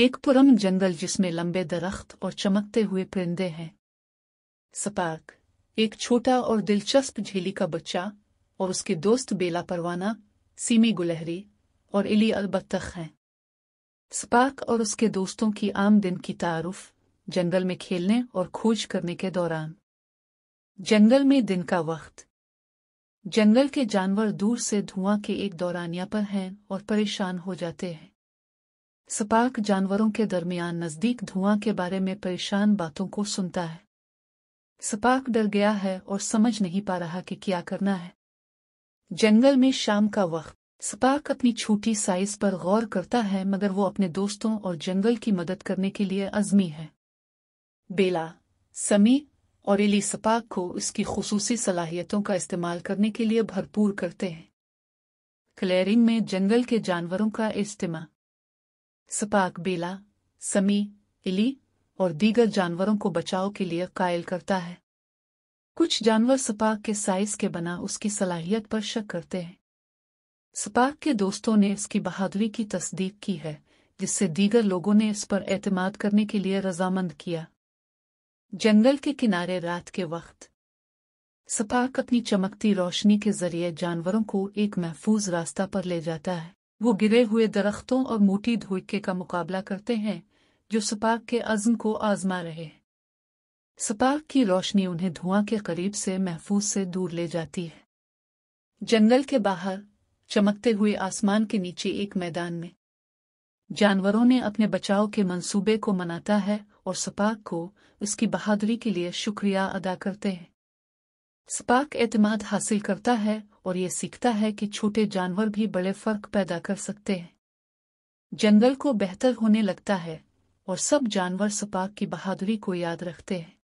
एक पुरम जंगल जिसमें लंबे दरख्त और चमकते हुए परिंदे हैं। सपाक, एक छोटा और दिलचस्प झीली का बच्चा और उसके दोस्त बेला परवाना, सीमी गुलहरी और इली अलबत्तख हैं। स्पाक और उसके दोस्तों की आम दिन की तारुफ जंगल में खेलने और खोज करने के दौरान। जंगल में दिन का वक्त। जंगल के जानवर दूर से धुआँ के एक दौरानिया पर हैं और परेशान हो जाते हैं। सपाक जानवरों के दरमियान नज़दीक धुआँ के बारे में परेशान बातों को सुनता है। सपाक डर गया है और समझ नहीं पा रहा कि क्या करना है। जंगल में शाम का वक्त। स्पार्क अपनी छोटी साइज़ पर गौर करता है, मगर वो अपने दोस्तों और जंगल की मदद करने के लिए अजमी है। बेला। समी और इली स्पार्क को उसकी खसूसी सलाहियतों का इस्तेमाल करने के लिए भरपूर करते हैं। क्लेरिंग में जंगल के जानवरों का इस्तेमाल स्पार्क बेला, समी, इली और दीगर जानवरों को बचाव के लिए कायल करता है। कुछ जानवर सपाक के साइज़ के बना उसकी सलाहियत पर शक करते हैं। सपाक के दोस्तों ने इसकी बहादुरी की तस्दीक की है, जिससे दीगर लोगों ने इस पर एतमाद करने के लिए रजामंद किया। जंगल के किनारे रात के वक्त, सपाक अपनी चमकती रोशनी के ज़रिए जानवरों को एक महफूज रास्ता पर ले जाता है। वो गिरे हुए दरख्तों और मोटी धुएके का मुकाबला करते हैं, जो स्पार्क के अज़म को आजमा रहे हैं। स्पार्क की रोशनी उन्हें धुआँ के करीब से महफूज से दूर ले जाती है। जंगल के बाहर, चमकते हुए आसमान के नीचे एक मैदान में। जानवरों ने अपने बचाव के मंसूबे को मनाता है और सपाक को उसकी बहादुरी के लिए शुक्रिया अदा करते हैं। सपाक एतमाद हासिल करता है और ये सीखता है कि छोटे जानवर भी बड़े फ़र्क पैदा कर सकते हैं। जंगल को बेहतर होने लगता है और सब जानवर स्पाक की बहादुरी को याद रखते हैं।